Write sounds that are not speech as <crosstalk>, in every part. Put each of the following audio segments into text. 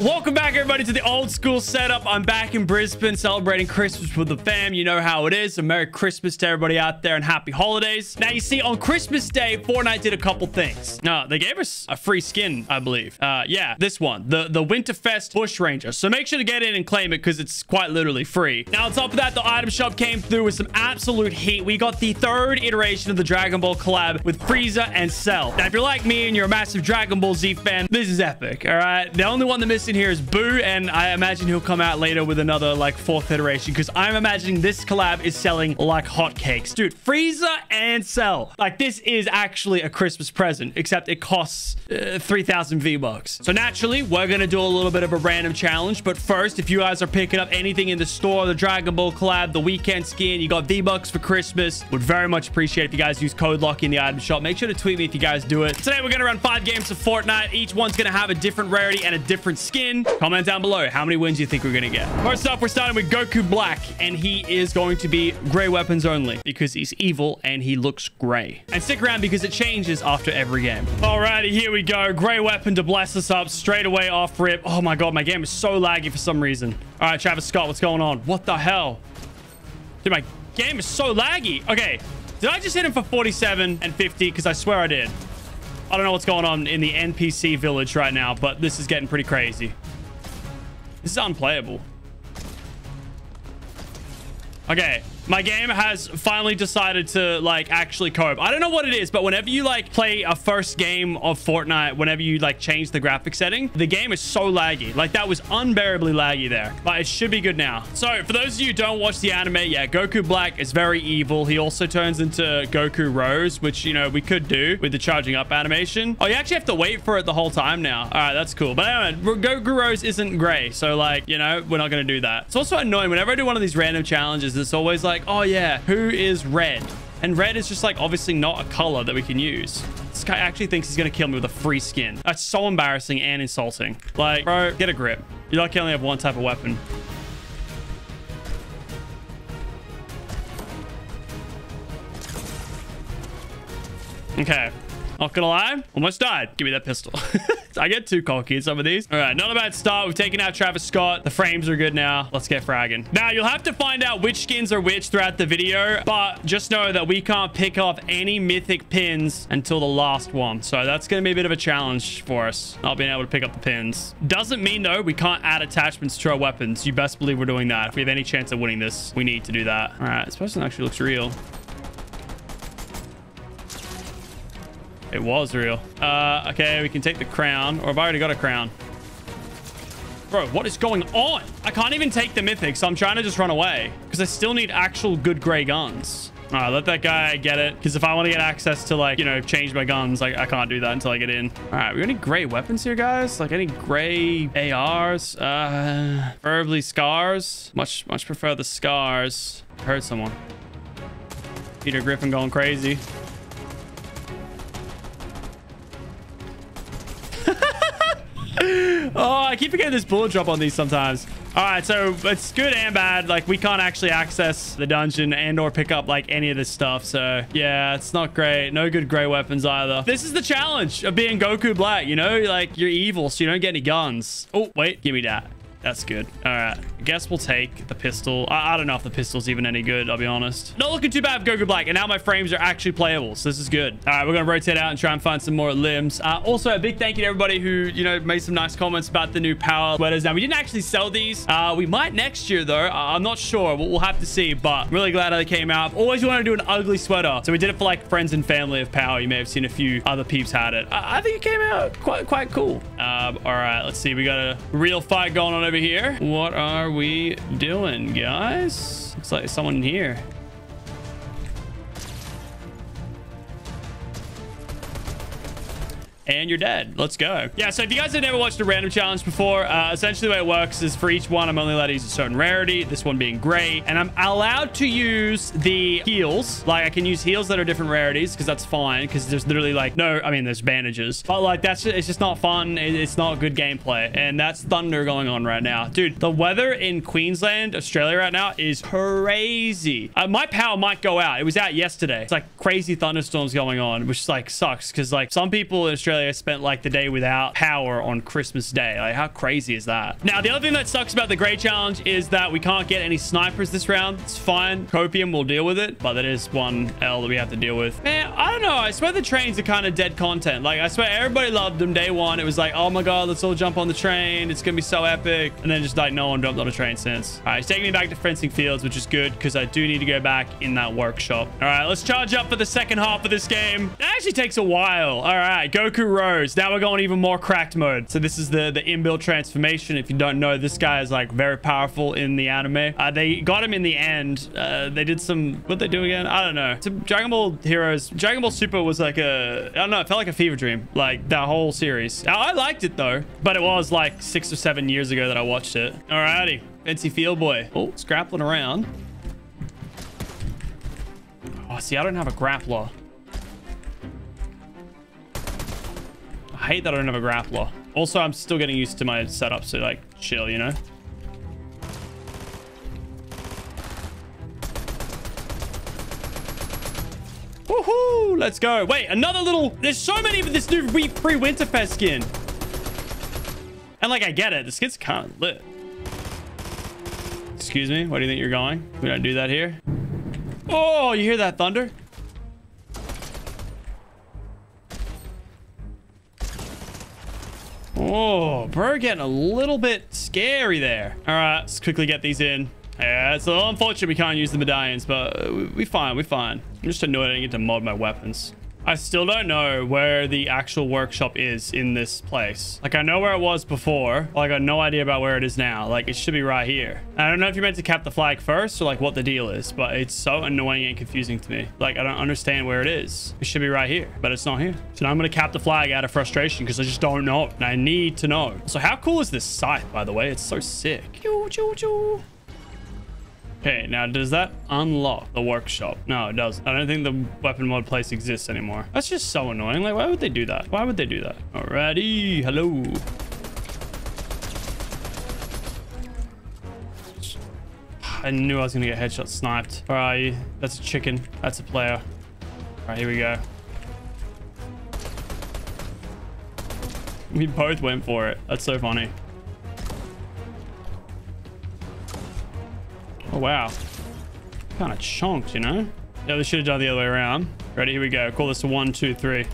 Welcome back, everybody, to the old school setup. I'm back in Brisbane celebrating Christmas with the fam. You know how it is. So Merry Christmas to everybody out there and happy holidays. Now, you see, on Christmas Day, Fortnite did a couple things. No, they gave us a free skin, I believe. Uh, yeah, this one, the, the Winterfest Bush Ranger. So make sure to get in and claim it because it's quite literally free. Now, on top of that, the item shop came through with some absolute heat. We got the third iteration of the Dragon Ball collab with Frieza and Cell. Now, if you're like me and you're a massive Dragon Ball Z fan, this is epic, all right? The only one that missing here is Buu, and I imagine he'll come out later with another, like, fourth iteration, because I'm imagining this collab is selling like hotcakes. Dude, Frieza and Cell. Like, this is actually a Christmas present, except it costs uh, 3,000 V-Bucks. So naturally, we're going to do a little bit of a random challenge, but first, if you guys are picking up anything in the store, the Dragon Ball collab, the Weeknd skin, you got V-Bucks for Christmas, would very much appreciate if you guys use code Lachy in the item shop. Make sure to tweet me if you guys do it. Today, we're going to run five games of Fortnite. Each one's going to have a different rarity and a different skin. Comment down below how many wins you think we're going to get. First up, we're starting with Goku Black, and he is going to be gray weapons only because he's evil and he looks gray. And stick around because it changes after every game. Alrighty, here we go. Gray weapon to bless us up straight away off rip. Oh my god, my game is so laggy for some reason. All right, Travis Scott, what's going on? What the hell? Dude, my game is so laggy. Okay, did I just hit him for 47 and 50? Because I swear I did. I don't know what's going on in the NPC village right now, but this is getting pretty crazy. This is unplayable. Okay, my game has finally decided to like actually cope. I don't know what it is, but whenever you like play a first game of Fortnite, whenever you like change the graphic setting, the game is so laggy. Like that was unbearably laggy there, but it should be good now. So for those of you who don't watch the anime, yeah, Goku Black is very evil. He also turns into Goku Rose, which, you know, we could do with the charging up animation. Oh, you actually have to wait for it the whole time now. All right, that's cool. But anyway, Goku Rose isn't gray. So like, you know, we're not going to do that. It's also annoying. Whenever I do one of these random challenges, it's always like, oh yeah, who is red? And red is just like obviously not a color that we can use. This guy actually thinks he's to kill me with a free skin. That's so embarrassing and insulting. Like, bro, get a grip. You like only have one type of weapon. Okay. Not gonna lie, almost died. Give me that pistol. <laughs> I get too cocky in some of these. All right, not a bad start. We've taken out Travis Scott. The frames are good now. Let's get fragging. Now, you'll have to find out which skins are which throughout the video, but just know that we can't pick off any mythic pins until the last one. So that's gonna be a bit of a challenge for us, not being able to pick up the pins. Doesn't mean, though, we can't add attachments to our weapons. You best believe we're doing that. If we have any chance of winning this, we need to do that. All right, this person actually looks real. It was real. Uh, okay, we can take the crown. Or I've already got a crown. Bro, what is going on? I can't even take the mythic, so I'm trying to just run away. Because I still need actual good gray guns. All right, let that guy get it. Because if I want to get access to, like, you know, change my guns, like, I can't do that until I get in. All right, we got any gray weapons here, guys? Like, any gray ARs? Uh, preferably scars. Much, much prefer the scars. I heard someone. Peter Griffin going crazy. Oh, I keep forgetting this bullet drop on these sometimes. All right, so it's good and bad. Like, we can't actually access the dungeon and or pick up, like, any of this stuff. So, yeah, it's not great. No good gray weapons either. This is the challenge of being Goku Black, you know? Like, you're evil, so you don't get any guns. Oh, wait. Give me that. That's good. All right. Guess we'll take the pistol. I, I, don't know if the pistol's even any good, I'll be honest. Not looking too bad for Goku Black. And now my frames are actually playable. So this is good. All right. We're going to rotate out and try and find some more limbs. Uh, also, a big thank you to everybody who, you know, made some nice comments about the new power sweaters. Now, we didn't actually sell these. Uh, we might next year, though. Uh, I'm not sure. We'll, we'll, have to see. But I'm really glad they came out. I've always wanted to do an ugly sweater. So we did it for, like, friends and family of power. You may have seen a few other peeps had it. I, I think it came out quite, quite cool. Um, all right. Let's see. We got a real fight going on over here. What what are we doing, guys? Looks like someone here. And you're dead. Let's go. Yeah, so if you guys have never watched a random challenge before, uh, essentially the way it works is for each one, I'm only allowed to use a certain rarity, this one being gray, and I'm allowed to use the heals. Like, I can use heals that are different rarities, because that's fine, because there's literally, like, no, I mean, there's bandages. But, like, that's just, it's just not fun. It's not good gameplay, and that's thunder going on right now. Dude, the weather in Queensland, Australia right now is crazy. Uh, my power might go out. It was out yesterday. It's, like, crazy thunderstorms going on, which, like, sucks, because, like, some people in Australia Australia spent like the day without power on Christmas Day. Like, how crazy is that? Now, the other thing that sucks about the Grey Challenge is that we can't get any snipers this round. It's fine. Copium will deal with it, but that is one L that we have to deal with. Man, I don't know. I swear the trains are kind of dead content. Like, I swear everybody loved them day one. It was like, oh my God, let's all jump on the train. It's going to be so epic. And then just like no one jumped on a train since. All right, he's taking me back to fencing fields, which is good because I do need to go back in that workshop. All right, let's charge up for the second half of this game. It actually takes a while. All right, Goku Rose. Now we're going even more cracked mode. So this is the, the inbuilt transformation. If you don't know, this guy is like very powerful in the anime. Uh, they got him in the end. Uh, they did some, what they do again? I don't know. Dragon Ball Heroes, Dragon Ball Super was like a, I don't know, it felt like a fever dream. Like that whole series. I, I liked it though, but it was like six or seven years ago that I watched it. Alrighty. Fancy Field Boy. Oh, scrappling around. Oh, see, I don't have a grappler. I hate that I don't have a grappler. Also, I'm still getting used to my setup, so like, chill, you know? Woohoo! Let's go. Wait, another little... There's so many of this new free Winterfest skin. And like, I get it. The skin's kind of lit. Excuse me? Where do you think you're going? We don't do that here. Oh, you hear that thunder? Oh, bro, getting a little bit scary there. All right, let's quickly get these in. Yeah, it's a little unfortunate we can't use the medallions, but we're fine, we're fine. I'm just annoyed I didn't get to mod my weapons. I still don't know where the actual workshop is in this place. Like, I know where it was before. I got no idea about where it is now. Like, it should be right here. I don't know if you're meant to cap the flag first or, like, what the deal is, but it's so annoying and confusing to me. Like, I don't understand where it is. It should be right here, but it's not here. So now I'm going to cap the flag out of frustration because I just don't know. And I need to know. So how cool is this scythe, by the way? It's so sick. Choo, choo, choo. Okay, now does that unlock the workshop? No, it doesn't. I don't think the weapon mod place exists anymore. That's just so annoying. Like, why would they do that? Why would they do that? Alrighty, hello. I knew I was gonna get headshot sniped. Where are you? That's a chicken. That's a player. All right, here we go. We both went for it. That's so funny. Oh, wow. Kind of chonked, you know? Yeah, they should have done the other way around. Ready? Here we go. Call this a one, two, three.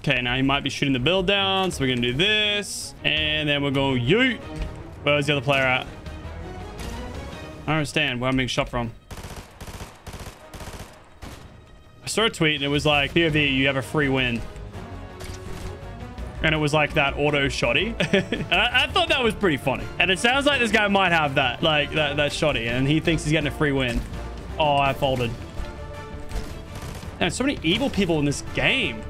Okay, now he might be shooting the build down, so we're gonna do this. And then we're going yeet. Where's the other player at? I don't understand where I'm being shot from. I saw a tweet and it was like, POV, you have a free win and it was like that auto shoddy. <laughs> I, I, thought that was pretty funny. And it sounds like this guy might have that, like that, that shoddy, and he thinks he's getting a free win. Oh, I folded. There's so many evil people in this game.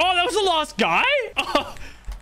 Oh, that was the last guy?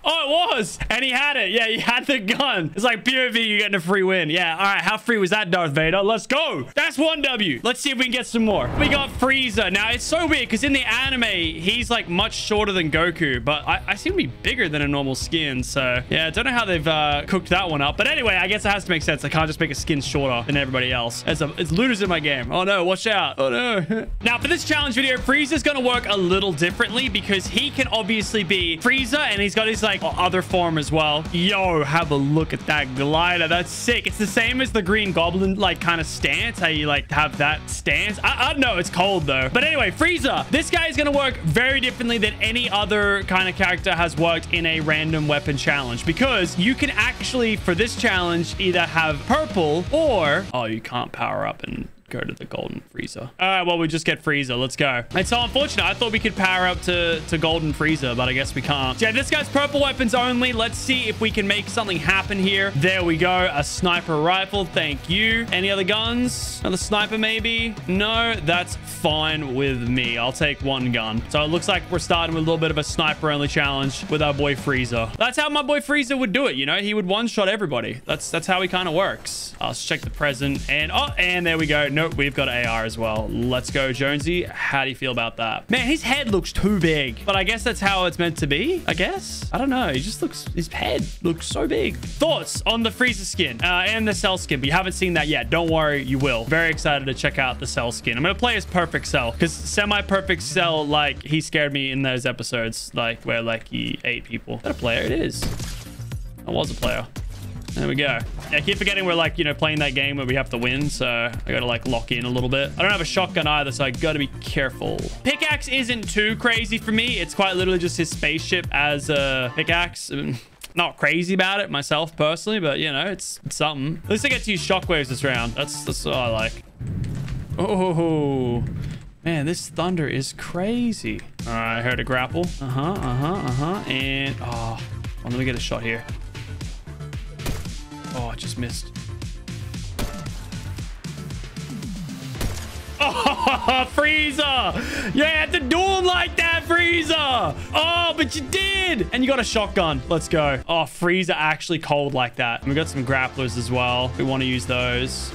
Oh. It was. And he had it. Yeah, he had the gun. It's like POV, you're getting a free win. Yeah. All right. How free was that, Darth Vader? Let's go. That's one W. Let's see if we can get some more. We got Frieza. Now, it's so weird because in the anime, he's like much shorter than Goku, but I, I seem to be bigger than a normal skin. So, yeah, I don't know how they've uh, cooked that one up. But anyway, I guess it has to make sense. I can't just make a skin shorter than everybody else. It's, a, it's looters in my game. Oh, no. Watch out. Oh, no. <laughs> now, for this challenge video, Frieza's going to work a little differently because he can obviously be Frieza and he's got his like like other form as well. Yo, have a look at that glider. That's sick. It's the same as the Green Goblin like kind of stance. How you like have that stance. I, I don't know. It's cold though. But anyway, Frieza. This guy is going to work very differently than any other kind of character has worked in a random weapon challenge because you can actually for this challenge either have purple or oh you can't power up and go to the golden Frieza. All right, well, we just get Frieza. Let's go. It's so unfortunate. I thought we could power up to, to golden Frieza, but I guess we can't. Yeah, this guy's purple weapons only. Let's see if we can make something happen here. There we go. A sniper rifle. Thank you. Any other guns? Another sniper, maybe? No, that's fine with me. I'll take one gun. So it looks like we're starting with a little bit of a sniper only challenge with our boy Frieza. That's how my boy Frieza would do it, you know? He would one-shot everybody. That's that's how he kind of works. I'll check the present. And, oh, and there we go nope, we've got AR as well. Let's go, Jonesy. How do you feel about that? Man, his head looks too big, but I guess that's how it's meant to be, I guess. I don't know. He just looks, his head looks so big. Thoughts on the Frieza skin uh, and the Cell skin, but you haven't seen that yet. Don't worry, you will. Very excited to check out the Cell skin. I'm going to play as Perfect Cell because semi-perfect Cell, like, he scared me in those episodes, like, where, like, he ate people. That a player? It is. I was a player. There we go. Yeah, I keep forgetting we're like, you know, playing that game where we have to win. So I got to like lock in a little bit. I don't have a shotgun either, so I got to be careful. Pickaxe isn't too crazy for me. It's quite literally just his spaceship as a pickaxe. <laughs> Not crazy about it myself personally, but you know, it's, it's something. At least I get to use shockwaves this round. That's, that's what I like. Oh, man, this thunder is crazy. All right, I heard a grapple. Uh-huh, uh-huh, uh-huh. And, oh, let me get a shot here. I just missed. <laughs> Oh, Frieza! You had to do him like that, Frieza! Oh, but you did! And you got a shotgun. Let's go. Oh, Frieza actually cold like that. And we got some grapplers as well. We want to use those.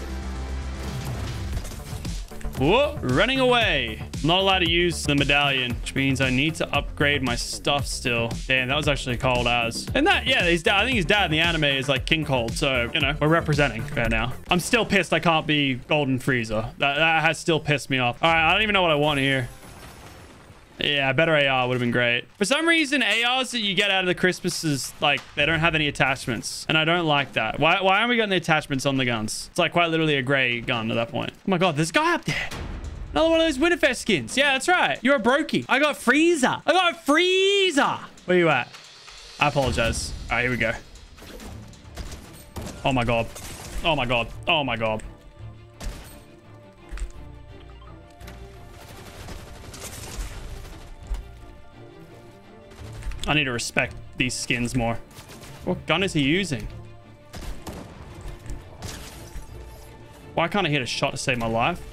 Whoa, running away. I'm not allowed to use the medallion, which means I need to upgrade my stuff still. Damn, that was actually cold as. And that, yeah, his dad, I think his dad in the anime is like King Cold. So, you know, we're representing right now. I'm still pissed I can't be Golden Frieza. That, that has still pissed me off. All right, I don't even know what I want here. Yeah, better AR would have been great. For some reason, ARs that you get out of the Christmases, like, they don't have any attachments. And I don't like that. Why, why aren't we getting the attachments on the guns? It's like quite literally a gray gun at that point. Oh my god, there's a guy up there. Another one of those Winterfest skins. Yeah, that's right. You're a brokey. I got Frieza. I got Frieza. Where you at? I apologize. All right, here we go. Oh my god. Oh my god. Oh my god. I need to respect these skins more. What gun is he using? Why can't I hit a shot to save my life?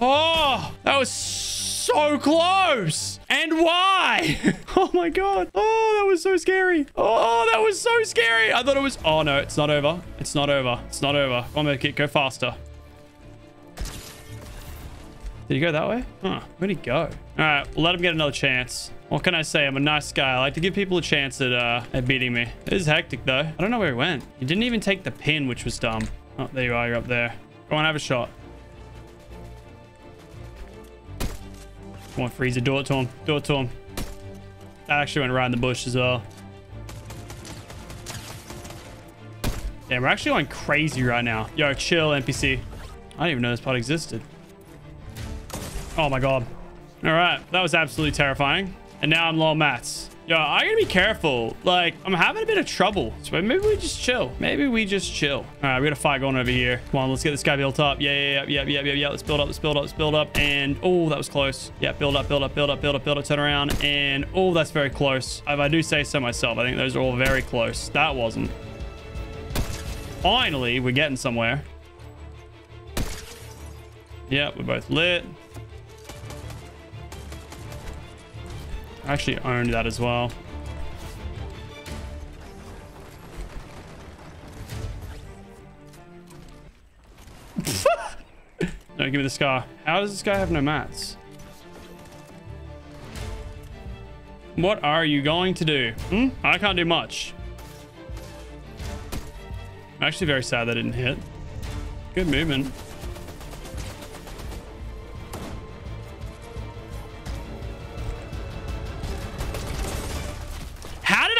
Oh, that was so close. And why? <laughs> oh my God. Oh, that was so scary. Oh, that was so scary. I thought it was. Oh no, it's not over. It's not over. It's not over. Come on, Kit, go faster. Did he go that way? Huh, where'd he go? All right, we'll let him get another chance. What can I say? I'm a nice guy. I like to give people a chance at, uh, at beating me. It is hectic, though. I don't know where he went. He didn't even take the pin, which was dumb. Oh, there you are. You're up there. Go on, have a shot. Come on. Do it to him. Do it to him. That actually went right in the bush as well. Damn, we're actually going crazy right now. Yo, chill, NPC. I didn't even know this pod existed. Oh my god. All right, that was absolutely terrifying. And now I'm low mats. Yo, I gotta be careful. Like, I'm having a bit of trouble. So maybe we just chill. Maybe we just chill. All right, we got a fight going over here. Come on, let's get this guy built up. Yeah, yeah, yeah, yeah, yeah, yeah. Yeah. Let's build up, let's build up, let's build up. And, oh, that was close. Yeah, build up, build up, build up, build up, build up, turn around. And, oh, that's very close. If I do say so myself, I think those are all very close. That wasn't. Finally, we're getting somewhere. Yeah, we're both lit. I actually owned that as well. <laughs> no, give me the scar. How does this guy have no mats? What are you going to do? Hmm? I can't do much. I'm actually very sad that didn't hit. Good movement.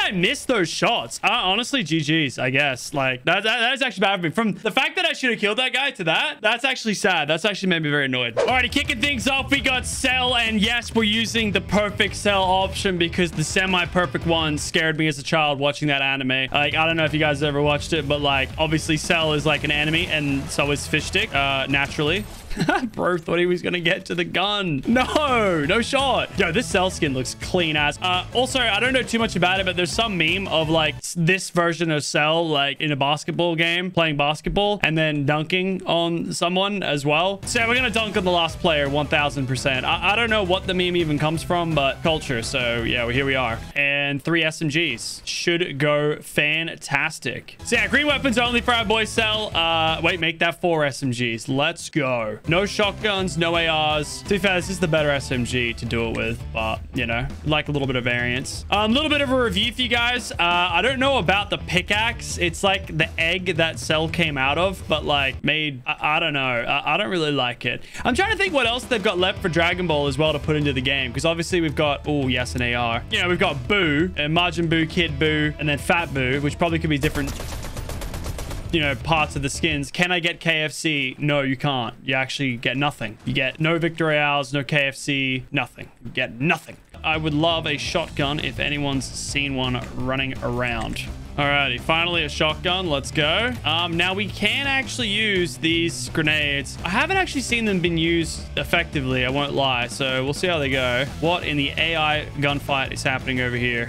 I missed those shots? Uh, honestly, GG's, I guess. Like, that, that, that is actually bad for me. From the fact that I should have killed that guy to that, that's actually sad. That's actually made me very annoyed. Alrighty, kicking things off, we got Cell. And yes, we're using the perfect Cell option because the semi-perfect one scared me as a child watching that anime. Like, I don't know if you guys ever watched it, but like, obviously Cell is like an enemy and so is Fish Stick, uh, naturally. <laughs> Bro thought he was going to get to the gun. No, no shot. Yo, this cell skin looks clean ass. Uh, also, I don't know too much about it, but there's some meme of like this version of Cell, like in a basketball game, playing basketball and then dunking on someone as well. So yeah, we're going to dunk on the last player 1000%. I, I don't know what the meme even comes from, but culture. So yeah, well, here we are. And three SMGs should go fantastic. So yeah, green weapons only for our boy Cell. Uh, wait, make that four SMGs. Let's go. No shotguns, no ARs. To be fair, this is the better SMG to do it with, but you know, like a little bit of variance. A um, little bit of a review for you guys. Uh, I don't know about the pickaxe. It's like the egg that Cell came out of, but like made, I, I don't know. I, I, don't really like it. I'm trying to think what else they've got left for Dragon Ball as well to put into the game. Because obviously we've got, oh yes, an AR. You know, we've got Buu, and Majin Buu, Kid Buu, and then Fat Buu, which probably could be different you know, parts of the skins. Can I get KFC? No, you can't. You actually get nothing. You get no Victory hours, no KFC, nothing. You get nothing. I would love a shotgun if anyone's seen one running around. Alrighty, finally a shotgun. Let's go. Um, now we can actually use these grenades. I haven't actually seen them been used effectively, I won't lie. So we'll see how they go. What in the AI gunfight is happening over here?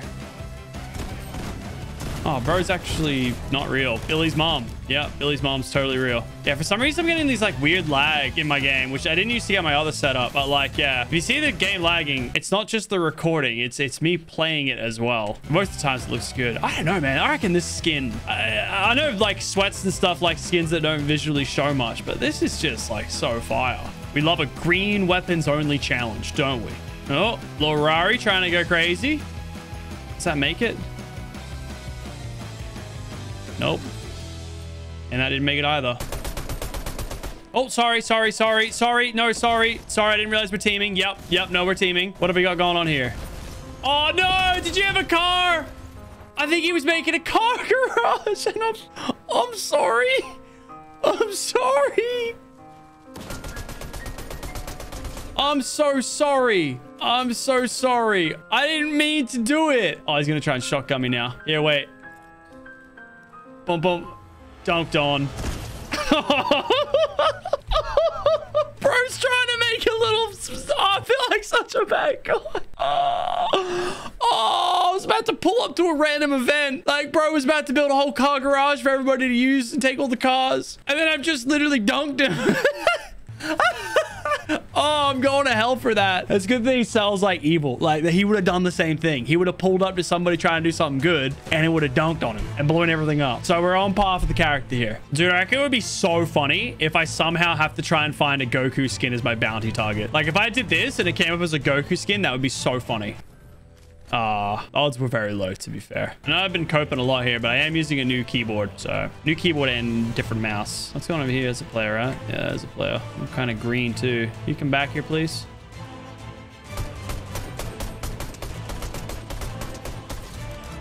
Oh, bro's actually not real. Billy's mom. Yeah, Billy's mom's totally real. Yeah, for some reason, I'm getting these like weird lag in my game, which I didn't used to get my other setup. But like, yeah, if you see the game lagging, it's not just the recording. It's it's me playing it as well. Most of the times it looks good. I don't know, man. I reckon this skin, I, I know like sweats and stuff like skins that don't visually show much, but this is just like so fire. We love a green weapons only challenge, don't we? Oh, Lorari trying to go crazy. Does that make it? Nope. And I didn't make it either. Oh, sorry, sorry, sorry, sorry. No, sorry. Sorry, I didn't realize we're teaming. Yep, yep, no, we're teaming. What have we got going on here? Oh, no! Did you have a car? I think he was making a car <laughs> garage, and I'm... I'm sorry. I'm sorry. I'm so sorry. I'm so sorry. I didn't mean to do it. Oh, he's going to try and shotgun me now. Yeah, wait. Boom, boom. Dunked on. <laughs> Bro's trying to make a little... Oh, I feel like such a bad guy. Oh. <laughs> oh, I was about to pull up to a random event. Like, bro was about to build a whole car garage for everybody to use and take all the cars. And then I've just literally dunked him. <laughs> oh, I'm going to hell for that. It's a good thing he sells like evil. Like that he would have done the same thing. He would have pulled up to somebody trying to do something good and it would have dunked on him and blown everything up. So we're on par for the character here. Dude, I reckon it would be so funny if I somehow have to try and find a Goku skin as my bounty target. Like if I did this and it came up as a Goku skin, that would be so funny. Ah, uh, odds were very low, to be fair. I know I've been coping a lot here, but I am using a new keyboard. So, new keyboard and different mouse. What's going on over here as a player, right? Yeah, as a player. I'm kind of green, too. You come back here, please.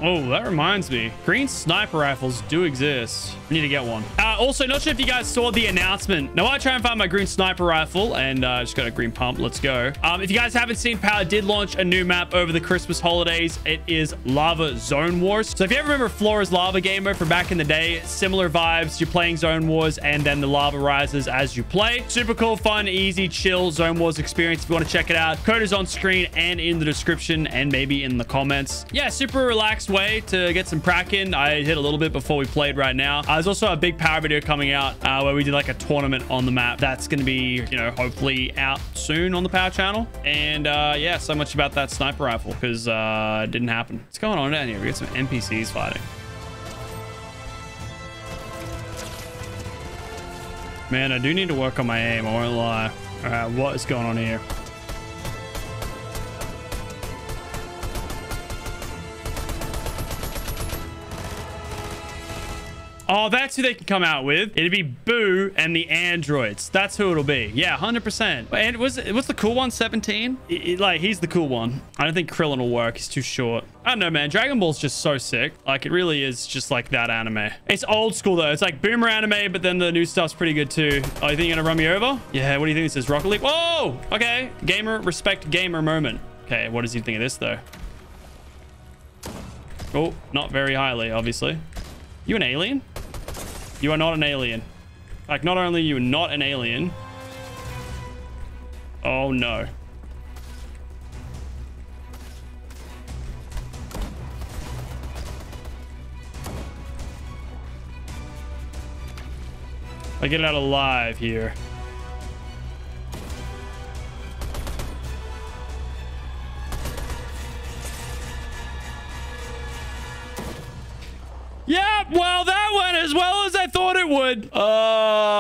Oh, that reminds me. Green sniper rifles do exist. I need to get one. Uh, also, not sure if you guys saw the announcement. Now, I try and find my green sniper rifle and uh, just got a green pump. Let's go. Um, if you guys haven't seen, Power did launch a new map over the Christmas holidays. It is Lava Zone Wars. So if you ever remember Floor is Lava Gamer from back in the day, similar vibes. You're playing Zone Wars and then the lava rises as you play. Super cool, fun, easy, chill Zone Wars experience. If you want to check it out, code is on screen and in the description and maybe in the comments. Yeah, super relaxed way to get some prac in. I hit a little bit before we played right now. Uh, there's also a big power video coming out uh, where we did like a tournament on the map. That's going to be, you know, hopefully out soon on the power channel. And uh, yeah, so much about that sniper rifle because uh, it didn't happen. What's going on down here? We got some NPCs fighting. Man, I do need to work on my aim. I won't lie. All right, what is going on here? Oh, that's who they can come out with. It'd be Buu and the androids. That's who it'll be. Yeah, 100%. And was what's the cool one? 17? It, like, he's the cool one. I don't think Krillin will work. He's too short. I don't know, man. Dragon Ball's just so sick. Like, it really is just like that anime. It's old school, though. It's like boomer anime, but then the new stuff's pretty good, too. Oh, you think you're gonna run me over? Yeah, what do you think this is? Rocket League? Whoa! Okay. Gamer, respect gamer moment. Okay, what does he think of this, though? Oh, not very highly, obviously. You an alien? You are not an alien. Like, not only you not an alien, Oh, no. I get out alive here. Yeah, well, that went as well as I thought it would. Oh,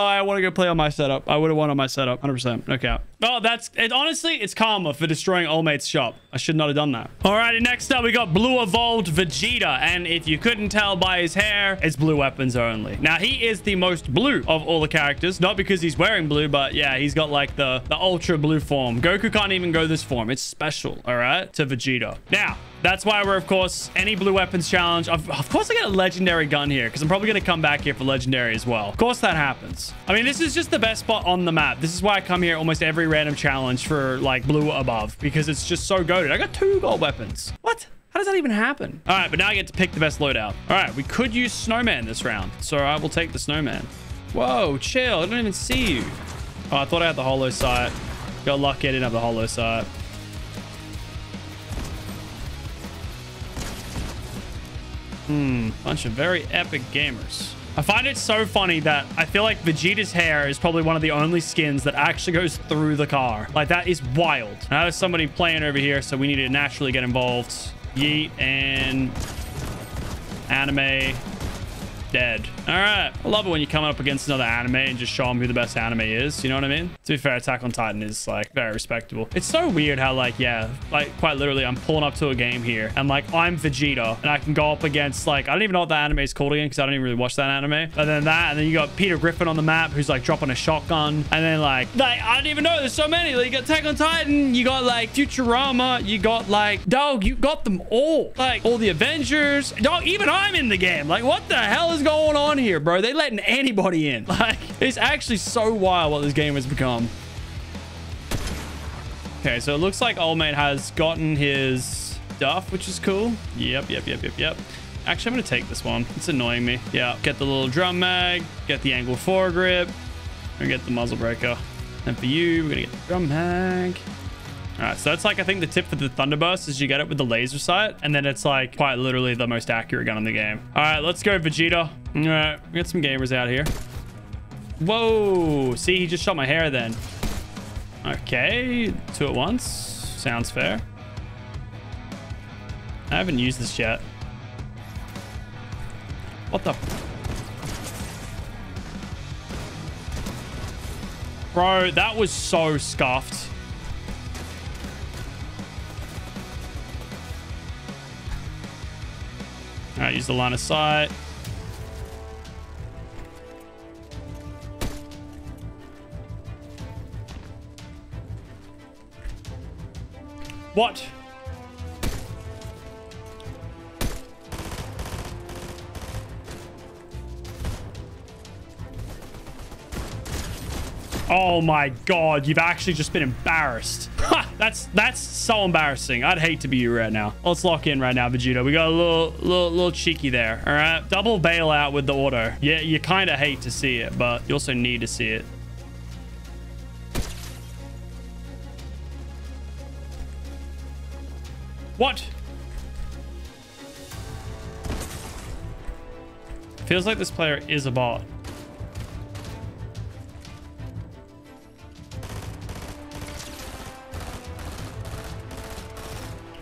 I want to go play on my setup. I would have won on my setup. 100%. Okay. Oh, that's it. Honestly, it's karma for destroying Old Mate's shop. I should not have done that. Alrighty, next up, we got Blue Evolved Vegeta. And if you couldn't tell by his hair, it's blue weapons only. Now, he is the most blue of all the characters. Not because he's wearing blue, but yeah, he's got like the, the ultra blue form. Goku can't even go this form. It's special, all right, to Vegeta. Now, that's why we're, of course, any blue weapons challenge. Of, of course, I get a legendary gun here because I'm probably going to come back here for legendary as well. Of course, that happens. I mean, this is just the best spot on the map. This is why I come here almost every random challenge for like blue above because it's just so goaded. I got two gold weapons. What? How does that even happen? All right, but now I get to pick the best loadout. All right, we could use snowman this round. So I will take the snowman. Whoa, chill. I don't even see you. Oh, I thought I had the holo sight. Got lucky I didn't have the holo sight. Hmm, bunch of very epic gamers. I find it so funny that I feel like Vegeta's hair is probably one of the only skins that actually goes through the car. Like, that is wild. Now, there's somebody playing over here, so we need to naturally get involved. Yeet and anime dead. All right. I love it when you come up against another anime and just show them who the best anime is. You know what I mean? To be fair, Attack on Titan is like very respectable. It's so weird how like, yeah, like quite literally I'm pulling up to a game here and like I'm Vegeta and I can go up against like, I don't even know what that anime is called again because I don't even really watch that anime. And then that, and then you got Peter Griffin on the map who's like dropping a shotgun. And then like, like I don't even know. There's so many. Like, you got Attack on Titan, you got like Futurama, you got like, dog, you got them all. Like all the Avengers. Dog, even I'm in the game. Like what the hell is going on here, bro? They letting anybody in. <laughs> Like, it's actually so wild what this game has become. Okay, so it looks like Old Mate has gotten his stuff, which is cool. Yep, yep, yep, yep, yep. Actually, I'm going to take this one. It's annoying me. Yeah, get the little drum mag, get the angle foregrip, and get the muzzle breaker. And for you, we're going to get the drum mag. All right, so that's like, I think the tip for the Thunderburst is you get it with the laser sight, and then it's like quite literally the most accurate gun in the game. All right, let's go Vegeta. All right, we got some gamers out here. Whoa, see, he just shot my hair then. Okay, two at once. Sounds fair. I haven't used this yet. What the? Bro, that was so scuffed. All right, use the line of sight. What? Oh my god, you've actually just been embarrassed. Ha! That's that's so embarrassing. I'd hate to be you right now. Let's lock in right now, Vegeta. We got a little little little cheeky there. All right. Double bailout with the auto. Yeah, you kind of hate to see it, but you also need to see it. What? Feels like this player is a bot.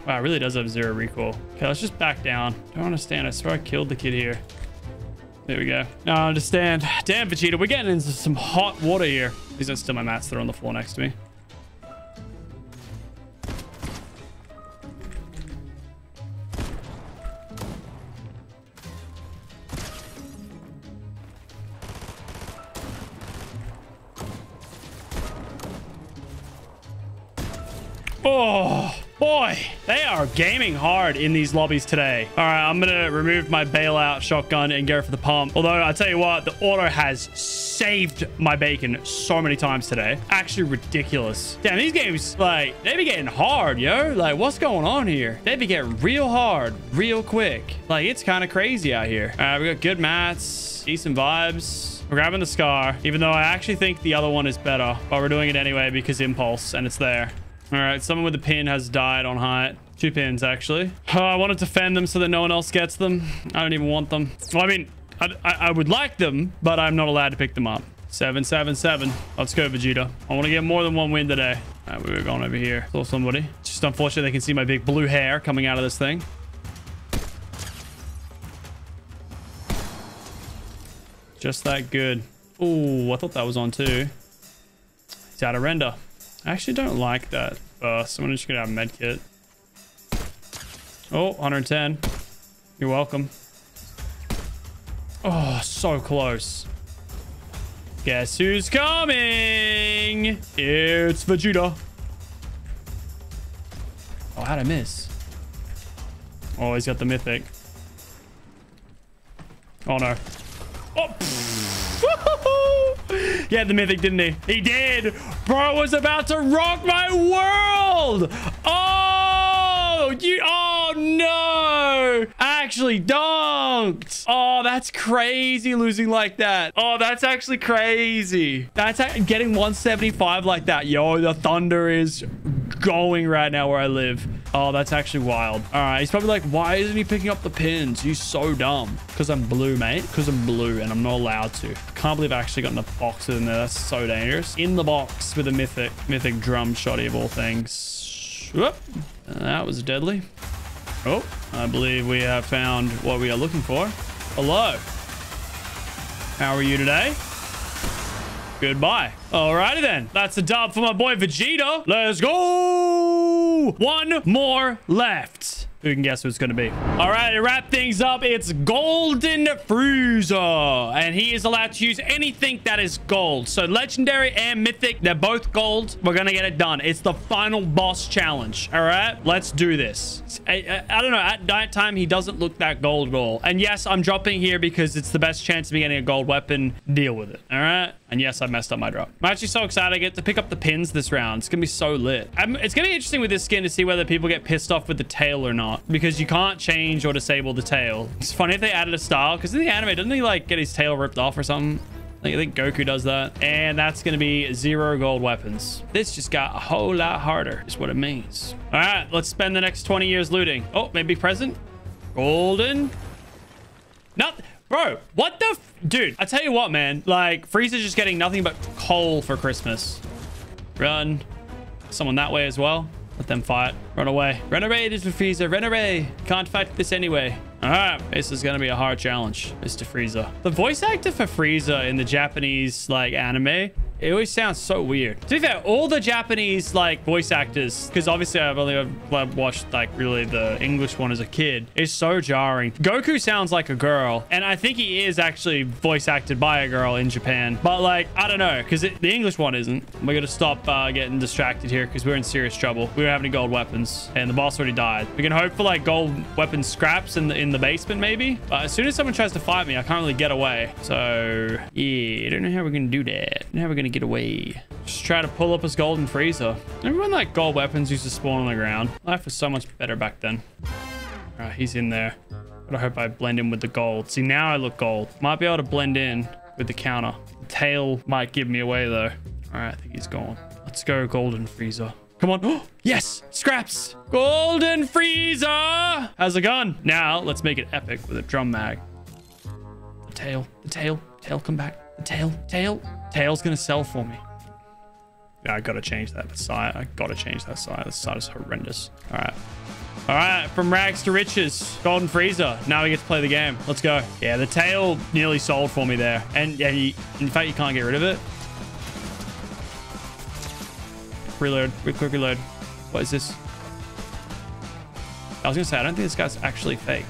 Wow, it really does have zero recoil. Okay, let's just back down. Don't understand. I swear I killed the kid here. There we go. Now I understand. Damn, Vegeta, we're getting into some hot water here. These are still my mats that are on the floor next to me. They are gaming hard in these lobbies today. All right, I'm going to remove my bailout shotgun and go for the pump. Although, I tell you what, the auto has saved my bacon so many times today. Actually ridiculous. Damn, these games, like, they be getting hard, yo. Like, what's going on here? They be getting real hard, real quick. Like, it's kind of crazy out here. All right, we got good mats, decent vibes. We're grabbing the Scar, even though I actually think the other one is better. But we're doing it anyway because Impulse, and it's there. All right, someone with a pin has died on height. Two pins, actually. Oh, I want to defend them so that no one else gets them. I don't even want them. Well, I mean, I, I, I would like them, but I'm not allowed to pick them up. 777. Let's go, Vegeta. I want to get more than one win today. All right, we're going over here. Saw somebody. It's just unfortunate they can see my big blue hair coming out of this thing. Just that good. Oh, I thought that was on too. He's out of render. I actually don't like that uh, burst. I'm just gonna have a med kit. Oh, 110. You're welcome. Oh, so close. Guess who's coming? It's Vegeta. Oh, how'd I miss? Oh, he's got the mythic. Oh, no. Oh, yeah, the mythic, didn't he? He did. Bro was about to rock my world. Oh, you. Oh, no. Actually dunked. Oh, that's crazy losing like that. Oh, that's actually crazy. That's getting 175 like that. Yo, the thunder is going right now where I live. Oh, that's actually wild. All right. He's probably like, why isn't he picking up the pins? He's so dumb. Because I'm blue, mate. Because I'm blue and I'm not allowed to. Can't believe I actually got in the box in there. That's so dangerous. In the box with a mythic, mythic drum shotty of all things. Whoop. That was deadly. Oh, I believe we have found what we are looking for. Hello. How are you today? Goodbye. Alrighty then. That's a dub for my boy Vegeta. Let's go. One more left. Who can guess who it's going to be? All right, to wrap things up, it's Golden Frieza. And he is allowed to use anything that is gold. So legendary and mythic, they're both gold. We're going to get it done. It's the final boss challenge. All right, let's do this. I, I, I don't know. At night time, he doesn't look that gold at all. And yes, I'm dropping here because it's the best chance of me getting a gold weapon. Deal with it. All right. And yes, I messed up my drop. I'm actually so excited I get to pick up the pins this round. It's going to be so lit. I'm, it's going to be interesting with this skin to see whether people get pissed off with the tail or not. Because you can't change or disable the tail. It's funny if they added a style. Because in the anime, doesn't he like get his tail ripped off or something? I think Goku does that. And that's going to be zero gold weapons. This just got a whole lot harder is what it means. All right, let's spend the next 20 years looting. Oh, maybe present. Golden. Not... Bro, what the... Dude, I tell you what, man. Like, Frieza's just getting nothing but coal for Christmas. Run. Someone that way as well. Let them fight. Run away. Run away, little Frieza. Run away. Can't fight this anyway. All right. This is going to be a hard challenge, Mr. Frieza. The voice actor for Frieza in the Japanese, like, anime it always sounds so weird. To be fair, all the Japanese like voice actors, because obviously I've only watched like really the English one as a kid, is so jarring. Goku sounds like a girl, and I think he is actually voice acted by a girl in Japan. But like, I don't know, because the English one isn't. We're gonna stop uh, getting distracted here because we're in serious trouble. We don't have any gold weapons, and the boss already died. We can hope for like gold weapon scraps in the in the basement maybe. But as soon as someone tries to fight me, I can't really get away. So yeah, I don't know how we're gonna do that. How we're gonna get away. Just try to pull up his golden Frieza. Remember when like gold weapons used to spawn on the ground? Life was so much better back then. All right, he's in there. But I hope I blend in with the gold. See, now I look gold. Might be able to blend in with the counter. The tail might give me away though. All right, I think he's gone. Let's go golden Frieza. Come on. Oh, <gasps> yes. Scraps. Golden Frieza. has a gun. Now let's make it epic with a drum mag. The tail. The tail. Tail, come back. Tail. Tail. Tail's gonna sell for me. Yeah, I gotta change that side. I gotta change that side. The side is horrendous. All right. All right, from rags to riches, Golden Frieza. Now we get to play the game. Let's go. Yeah, the tail nearly sold for me there. And yeah, you, in fact, you can't get rid of it. Reload. Quick reload. What is this? I was gonna say, I don't think this guy's actually fake.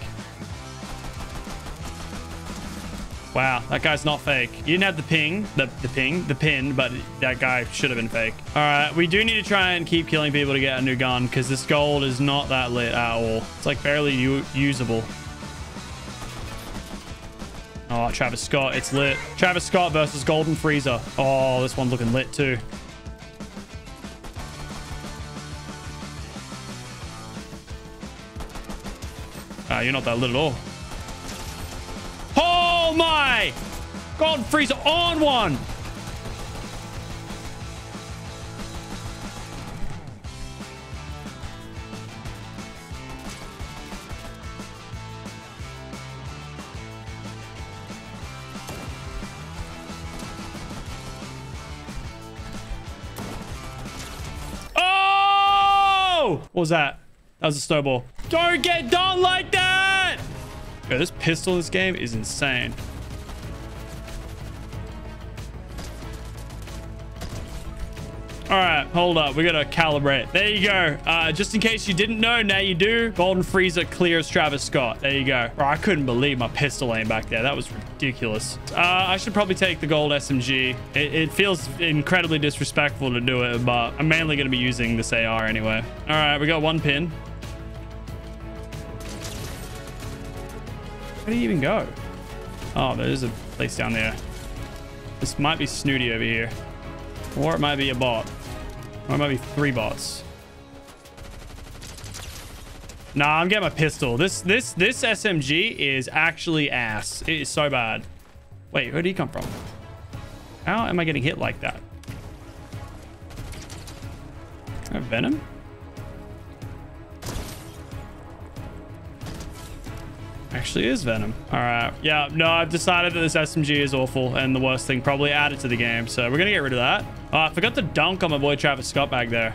Wow, that guy's not fake. You didn't have the ping, the, the ping, the pin, but that guy should have been fake. All right, we do need to try and keep killing people to get a new gun because this gold is not that lit at all. It's like barely usable. Oh, Travis Scott, it's lit. Travis Scott versus Golden Frieza. Oh, this one's looking lit too. Ah, you're not that lit at all. My! Golden Frieza on one! Oh! What was that? That was a snowball. Don't get done like that! Yo, this pistol in this game is insane. All right, hold up. We got to calibrate. There you go. Uh, just in case you didn't know, now you do. Golden Frieza clears Travis Scott. There you go. Oh, I couldn't believe my pistol aim back there. That was ridiculous. Uh, I should probably take the gold SMG. It, it, feels incredibly disrespectful to do it, but I'm mainly going to be using this AR anyway. All right, we got one pin. Where do you even go? Oh, there's a place down there. This might be Snooty over here. Or it might be a bot. Or it might be three bots. Nah, I'm getting my pistol. This this this SMG is actually ass. It is so bad. Wait, where did he come from? How am I getting hit like that? Venom? Actually is Venom. All right. Yeah, no, I've decided that this SMG is awful and the worst thing probably added to the game. So we're going to get rid of that. Oh, I forgot to dunk on my boy Travis Scott back there.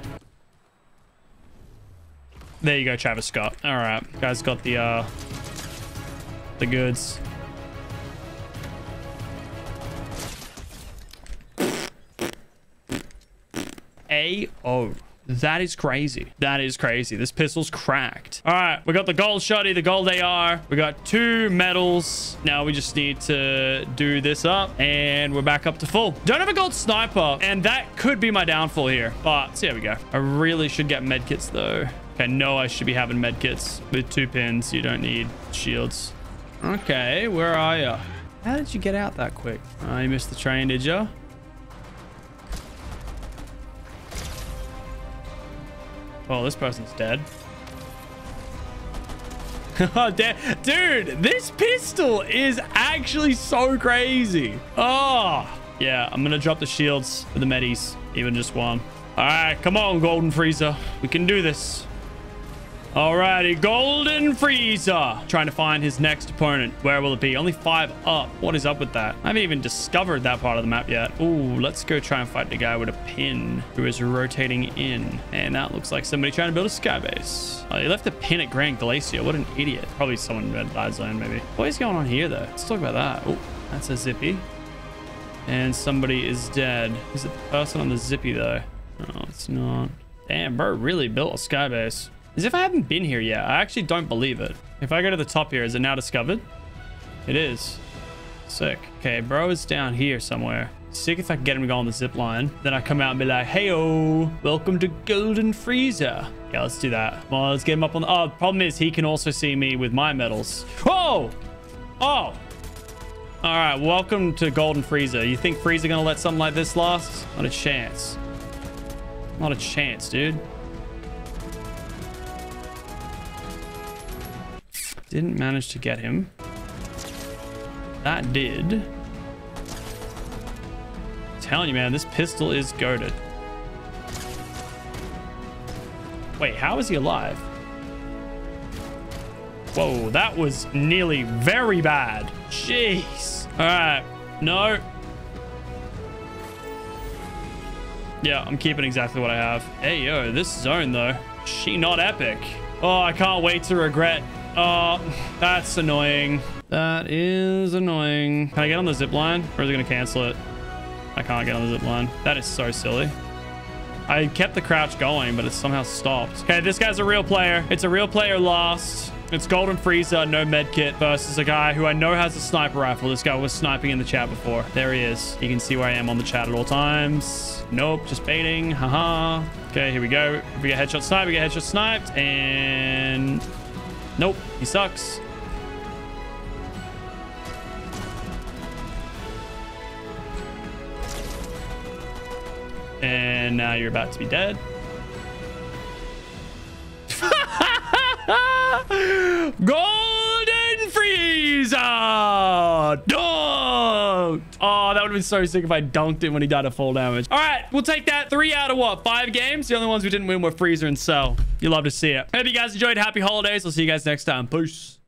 There you go, Travis Scott. All right. Guys got the, uh, the goods. A-O. That is crazy. That is crazy. This pistol's cracked. All right, we got the gold shotty, the gold AR. We got two medals. Now we just need to do this up and we're back up to full. Don't have a gold sniper and that could be my downfall here. But so there we go. I really should get medkits though. Okay, no, I should be having medkits with two pins. You don't need shields. Okay, where are you? How did you get out that quick? Oh, you missed the train, did you? Oh, this person's dead. <laughs> oh, dude, this pistol is actually so crazy. Oh, yeah, I'm going to drop the shields for the medis, even just one. All right, come on, Golden Frieza. We can do this. Alrighty, Golden Frieza. Trying to find his next opponent. Where will it be? Only five up. What is up with that? I haven't even discovered that part of the map yet. Ooh, let's go try and fight the guy with a pin who is rotating in. And that looks like somebody trying to build a skybase. Oh, he left a pin at Grand Glacier. What an idiot. Probably someone in Red Light Zone, maybe. What is going on here, though? Let's talk about that. Oh, that's a zippy. And somebody is dead. Is it the person on the zippy, though? No, it's not. Damn, bro really built a skybase. As if I haven't been here yet. I actually don't believe it. If I go to the top here, is it now discovered? It is. Sick. Okay, bro is down here somewhere. Sick if I can get him to go on the zip line. Then I come out and be like, hey oh, welcome to Golden Frieza. Yeah, let's do that. Well, let's get him up on the... Oh, problem is he can also see me with my medals. Whoa! Oh! All right, welcome to Golden Frieza. You think Frieza gonna let something like this last? Not a chance. Not a chance, dude. Didn't manage to get him. That did. I'm telling you, man, this pistol is goaded. Wait, how is he alive? Whoa, that was nearly very bad. Jeez. All right. No. Yeah, I'm keeping exactly what I have. Hey, yo, this zone, though. She not epic. Oh, I can't wait to regret Oh, that's annoying. That is annoying. Can I get on the zip line or is it going to cancel it? I can't get on the zip line. That is so silly. I kept the crouch going, but it somehow stopped. Okay, this guy's a real player. It's a real player lost. It's Golden Frieza, no med kit versus a guy who I know has a sniper rifle. This guy was sniping in the chat before. There he is. You can see where I am on the chat at all times. Nope, just baiting. Haha. Okay, here we go. If we get headshot sniped, we get headshot sniped. And nope, he sucks. And now you're about to be dead. <laughs> Frieza! Dunked! Oh, that would have been so sick if I dunked him when he died of full damage. All right, we'll take that. Three out of what? Five games? The only ones we didn't win were Frieza and Cell. You love to see it. Hope you guys enjoyed. Happy holidays. I'll see you guys next time. Peace.